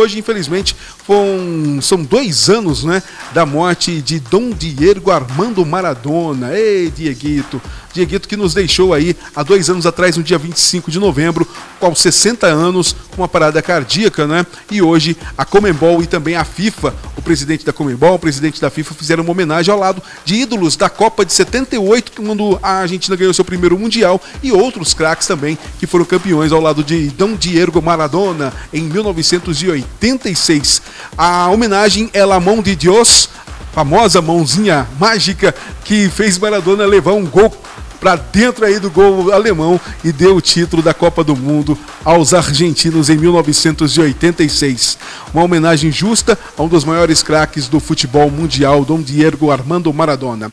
Hoje, infelizmente, foram, são dois anos né, da morte de Dom Diego Armando Maradona. Ei, Dieguito! Dieguito que nos deixou aí há dois anos atrás, no dia 25 de novembro, com 60 anos, com uma parada cardíaca, né? E hoje a Comembol e também a FIFA, o presidente da Comembol, o presidente da FIFA, fizeram uma homenagem ao lado de ídolos da Copa de 78, quando a Argentina ganhou seu primeiro Mundial, e outros craques também que foram campeões ao lado de Dom Diego Maradona em 1986. A homenagem é La Mão de Dios, famosa mãozinha mágica que fez Maradona levar um gol para dentro aí do gol alemão e deu o título da Copa do Mundo aos argentinos em 1986. Uma homenagem justa a um dos maiores craques do futebol mundial, Dom Diego Armando Maradona.